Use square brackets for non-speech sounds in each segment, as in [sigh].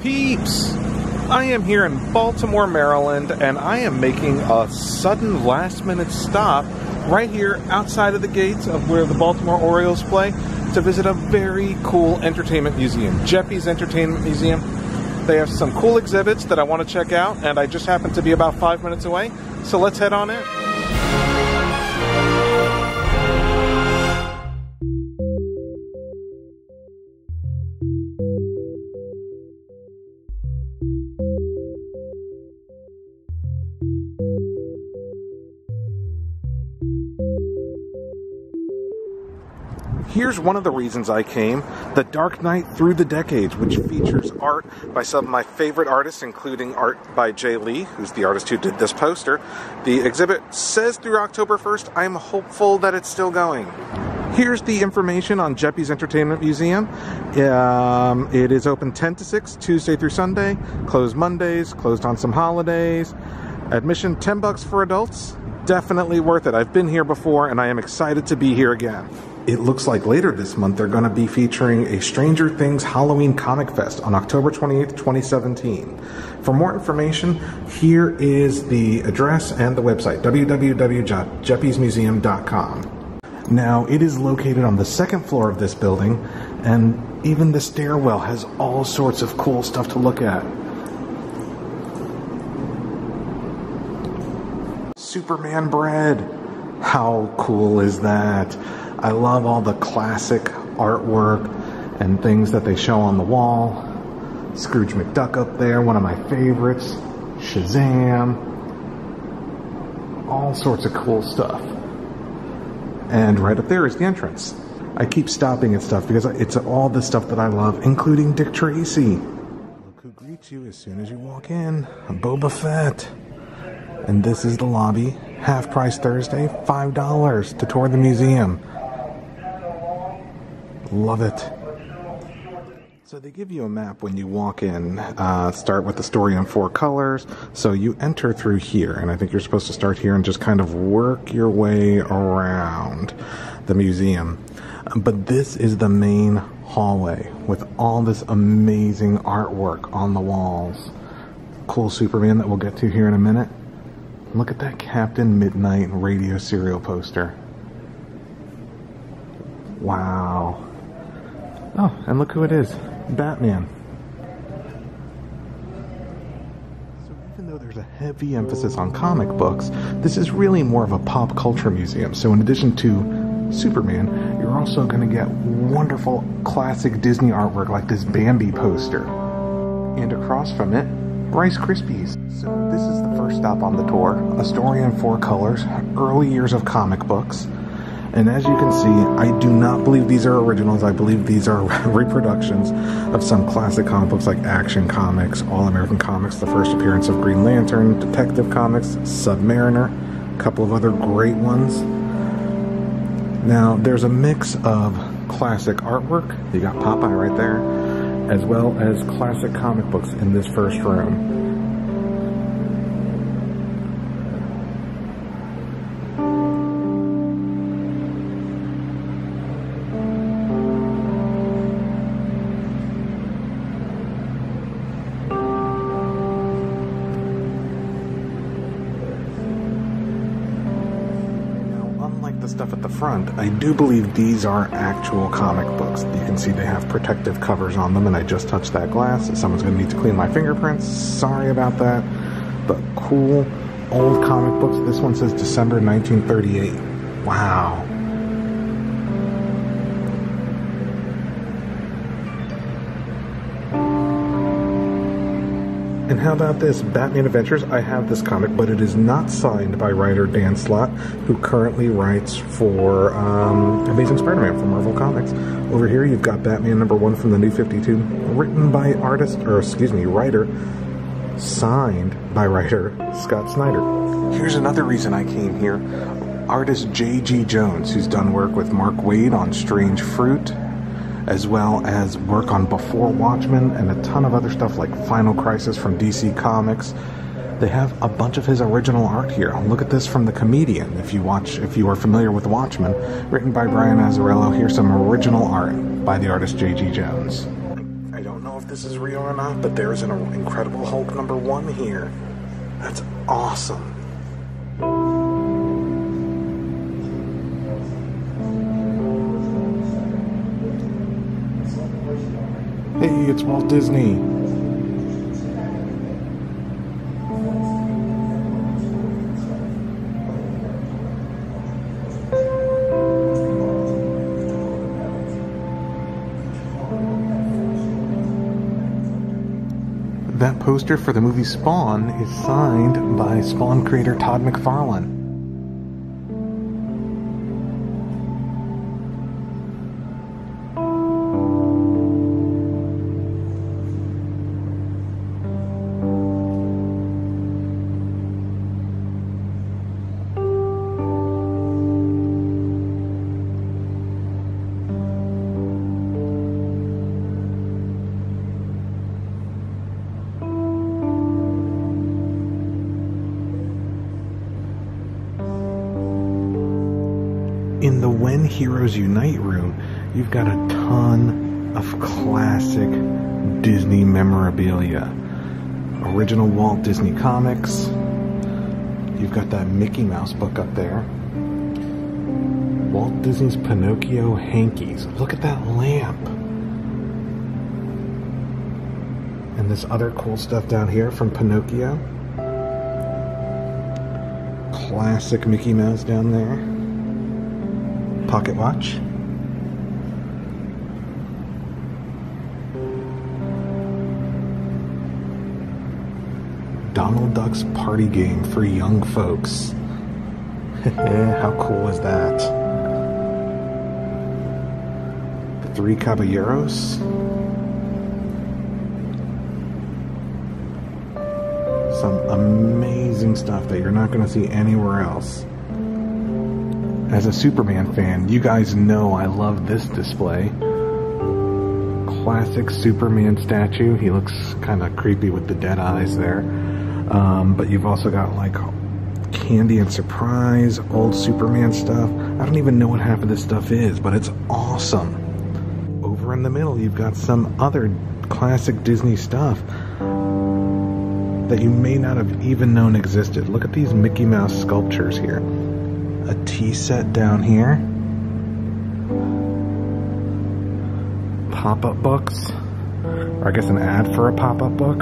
peeps? I am here in Baltimore, Maryland, and I am making a sudden last minute stop right here outside of the gates of where the Baltimore Orioles play to visit a very cool entertainment museum, Geppi's Entertainment Museum. They have some cool exhibits that I want to check out, and I just happen to be about five minutes away, so let's head on in. Here's one of the reasons I came The Dark Knight Through the Decades, which features art by some of my favorite artists, including art by Jay Lee, who's the artist who did this poster. The exhibit says through October 1st. I'm hopeful that it's still going. Here's the information on Geppi's Entertainment Museum. Um, it is open 10 to 6, Tuesday through Sunday, closed Mondays, closed on some holidays. Admission 10 bucks for adults. Definitely worth it. I've been here before and I am excited to be here again it looks like later this month they're going to be featuring a Stranger Things Halloween Comic Fest on October 28th, 2017. For more information, here is the address and the website www.geppismuseum.com. Now, it is located on the second floor of this building, and even the stairwell has all sorts of cool stuff to look at. Superman bread. How cool is that? I love all the classic artwork and things that they show on the wall. Scrooge McDuck up there, one of my favorites. Shazam. All sorts of cool stuff. And right up there is the entrance. I keep stopping at stuff because it's all the stuff that I love, including Dick Tracy. Look who greets you as soon as you walk in. Boba Fett. And this is the lobby. Half price Thursday, $5 to tour the museum. Love it. So they give you a map when you walk in. Uh, start with the story in four colors. So you enter through here, and I think you're supposed to start here and just kind of work your way around the museum. But this is the main hallway with all this amazing artwork on the walls. Cool Superman that we'll get to here in a minute. Look at that Captain Midnight radio serial poster. Wow. Oh, and look who it is Batman. So, even though there's a heavy emphasis on comic books, this is really more of a pop culture museum. So, in addition to Superman, you're also going to get wonderful classic Disney artwork like this Bambi poster. And across from it, Rice Krispies. So, this is the first stop on the tour a story in four colors, early years of comic books. And as you can see, I do not believe these are originals. I believe these are [laughs] reproductions of some classic comic books like Action Comics, All American Comics, the first appearance of Green Lantern, Detective Comics, Submariner, a couple of other great ones. Now, there's a mix of classic artwork. You got Popeye right there, as well as classic comic books in this first room. Front, I do believe these are actual comic books. You can see they have protective covers on them, and I just touched that glass. Someone's going to need to clean my fingerprints. Sorry about that. But cool old comic books. This one says December 1938. Wow. And how about this Batman Adventures? I have this comic, but it is not signed by writer Dan Slott, who currently writes for um, Amazing Spider Man for Marvel Comics. Over here, you've got Batman number one from the New 52, written by artist, or excuse me, writer, signed by writer Scott Snyder. Here's another reason I came here artist J.G. Jones, who's done work with Mark Waid on Strange Fruit as well as work on Before Watchmen and a ton of other stuff like Final Crisis from DC Comics. They have a bunch of his original art here. Look at this from The Comedian. If you watch, if you are familiar with Watchmen, written by Brian Azzarello, here's some original art by the artist J.G. Jones I don't know if this is real or not, but there's an Incredible Hulk number one here. That's awesome. It's Walt Disney. That poster for the movie Spawn is signed by Spawn creator Todd McFarlane. Heroes Unite room, you've got a ton of classic Disney memorabilia. Original Walt Disney comics. You've got that Mickey Mouse book up there. Walt Disney's Pinocchio hankies. Look at that lamp. And this other cool stuff down here from Pinocchio. Classic Mickey Mouse down there pocket watch. Donald Duck's party game for young folks. [laughs] How cool is that? The Three Caballeros. Some amazing stuff that you're not going to see anywhere else as a Superman fan, you guys know I love this display. Classic Superman statue. He looks kind of creepy with the dead eyes there. Um, but you've also got like candy and surprise, old Superman stuff. I don't even know what half of this stuff is, but it's awesome. Over in the middle, you've got some other classic Disney stuff that you may not have even known existed. Look at these Mickey Mouse sculptures here a tea set down here. Pop-up books. Or I guess an ad for a pop-up book.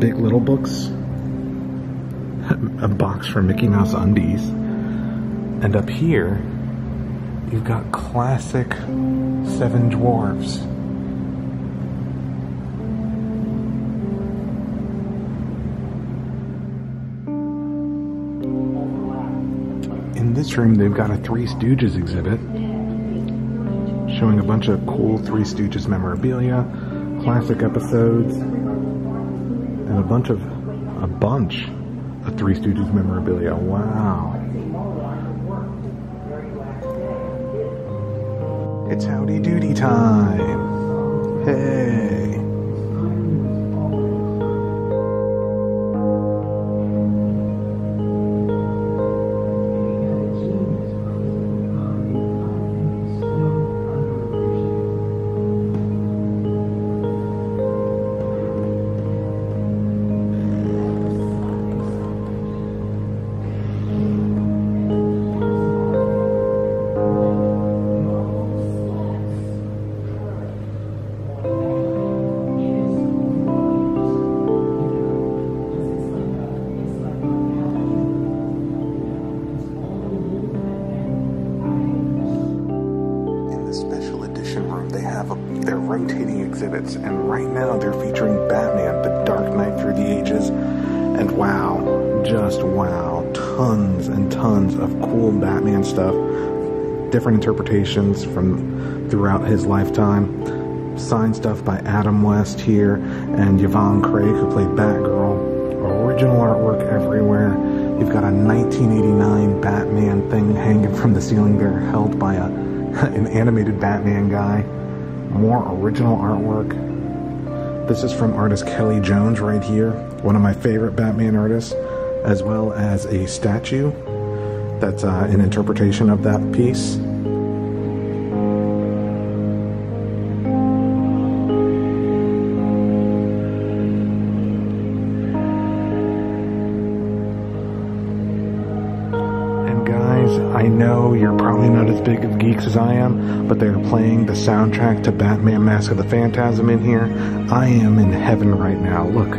Big Little Books. [laughs] a box for Mickey Mouse undies. And up here, you've got classic Seven Dwarfs. This room, they've got a Three Stooges exhibit showing a bunch of cool Three Stooges memorabilia, classic episodes, and a bunch of a bunch of Three Stooges memorabilia. Wow. It's Howdy Doody time. Hey. Rotating exhibits, and right now they're featuring Batman, The Dark Knight Through the Ages, and wow, just wow, tons and tons of cool Batman stuff, different interpretations from throughout his lifetime. Signed stuff by Adam West here and Yvonne Craig, who played Batgirl. Original artwork everywhere. You've got a 1989 Batman thing hanging from the ceiling there, held by a [laughs] an animated Batman guy more original artwork. This is from artist Kelly Jones right here, one of my favorite Batman artists, as well as a statue that's uh, an interpretation of that piece. Playing the soundtrack to Batman Mask of the Phantasm in here. I am in heaven right now. Look,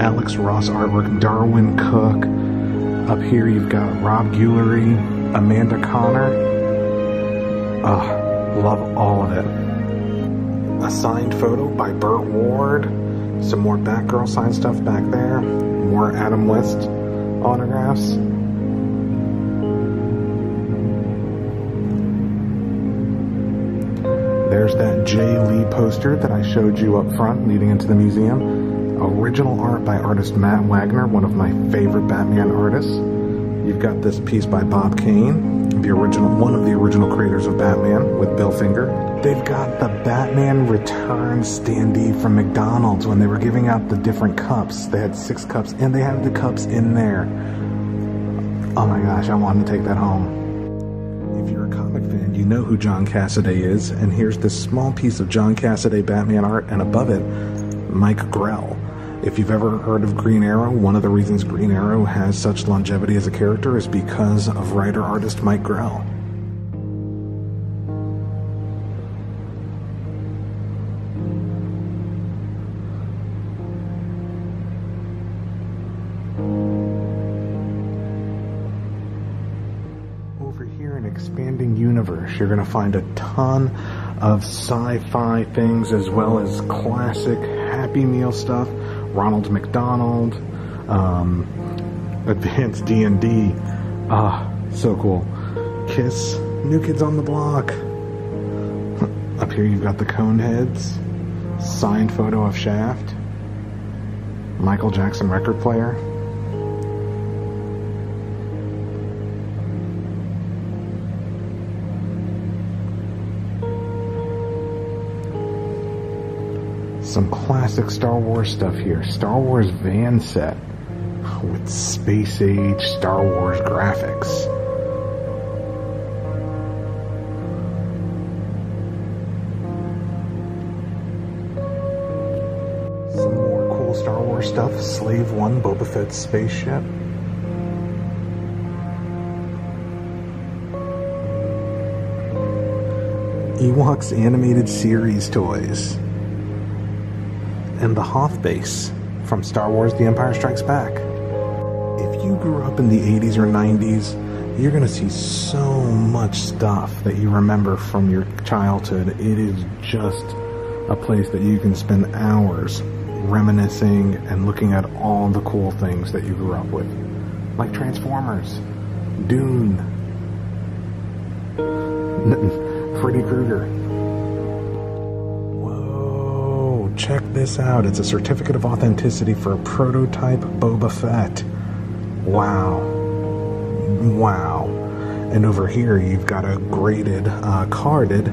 Alex Ross artwork, Darwyn Cooke. Up here you've got Rob Guillory, Amanda Conner. Ah, love all of it. A signed photo by Burt Ward. Some more Batgirl signed stuff back there. More Adam West autographs. There's that Jay Lee poster that I showed you up front leading into the museum. Original art by artist Matt Wagner, one of my favorite Batman artists. You've got this piece by Bob Kane, the original, one of the original creators of Batman with Bill Finger. They've got the Batman Returns standee from McDonald's when they were giving out the different cups. They had six cups and they have the cups in there. Oh my gosh, I wanted to take that home. If you're a comic fan, you know who John Cassaday is, and here's this small piece of John Cassaday Batman art, and above it, Mike Grell. If you've ever heard of Green Arrow, one of the reasons Green Arrow has such longevity as a character is because of writer artist Mike Grell. You're going to find a ton of sci fi things as well as classic Happy Meal stuff. Ronald McDonald, um, Advanced D&D. Ah, so cool. Kiss, New Kids on the Block. [laughs] Up here you've got the Coneheads, signed photo of Shaft, Michael Jackson record player. Some classic Star Wars stuff here. Star Wars van set with space age Star Wars graphics. Some more cool Star Wars stuff. Slave One Boba Fett's spaceship. Ewoks animated series toys and the Hoth base from Star Wars The Empire Strikes Back. If you grew up in the 80s or 90s, you're going to see so much stuff that you remember from your childhood. It is just a place that you can spend hours reminiscing and looking at all the cool things that you grew up with. Like Transformers, Dune, [laughs] Freddy Krueger. Check this out. It's a certificate of authenticity for a prototype Boba Fett. Wow. Wow. And over here, you've got a graded, uh, carded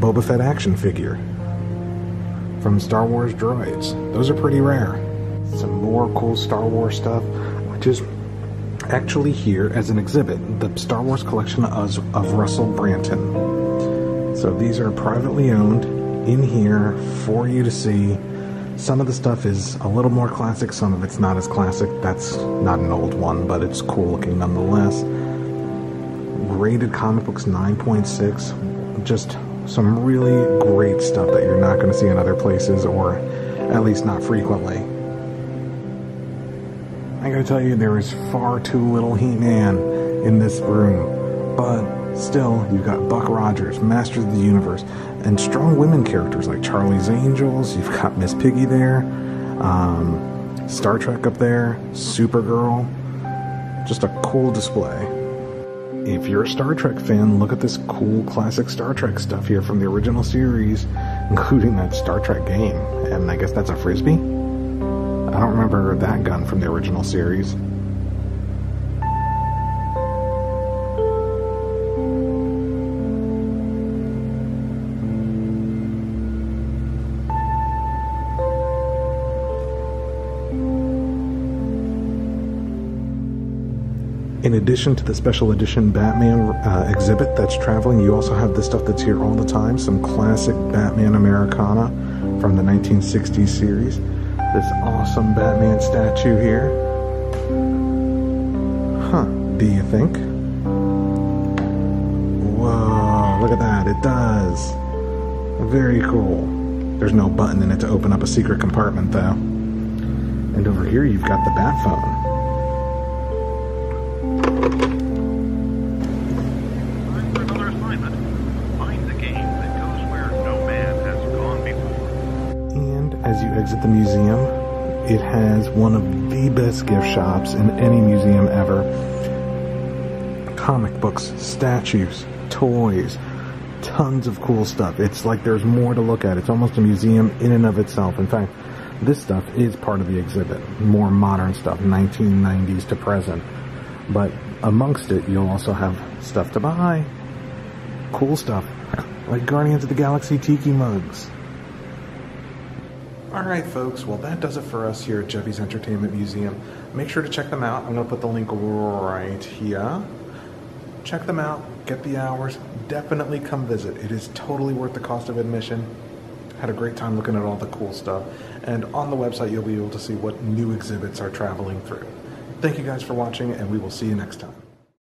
Boba Fett action figure from Star Wars Droids. Those are pretty rare. Some more cool Star Wars stuff, which is actually here as an exhibit the Star Wars collection of, of Russell Branton. So these are privately owned in here for you to see. Some of the stuff is a little more classic, some of it's not as classic. That's not an old one, but it's cool looking nonetheless. Graded comic books 9.6. Just some really great stuff that you're not going to see in other places, or at least not frequently. I gotta tell you, there is far too little He Man in this room, but Still, you've got Buck Rogers, Master of the Universe, and strong women characters like Charlie's Angels. You've got Miss Piggy there, um, Star Trek up there, Supergirl. Just a cool display. If you're a Star Trek fan, look at this cool classic Star Trek stuff here from the original series, [laughs] including that Star Trek game. And I guess that's a frisbee? I don't remember that gun from the original series. In addition to the special edition Batman uh, exhibit that's traveling, you also have the stuff that's here all the time. Some classic Batman Americana from the 1960s series. This awesome Batman statue here. Huh, do you think? Whoa, look at that. It does. Very cool. There's no button in it to open up a secret compartment, though. And over here, you've got the bat phone. Exit the museum, it has one of the best gift shops in any museum ever. Comic books, statues, toys, tons of cool stuff. It's like there's more to look at. It's almost a museum in and of itself. In fact, this stuff is part of the exhibit. More modern stuff, 1990s to present. But amongst it, you'll also have stuff to buy. Cool stuff, like Guardians of the Galaxy Tiki mugs. Alright, folks, well, that does it for us here at Geppi's Entertainment Museum. Make sure to check them out. I'm going to put the link right here. Check them out, get the hours, definitely come visit. It is totally worth the cost of admission. Had a great time looking at all the cool stuff. And on the website, you'll be able to see what new exhibits are traveling through. Thank you guys for watching, and we will see you next time.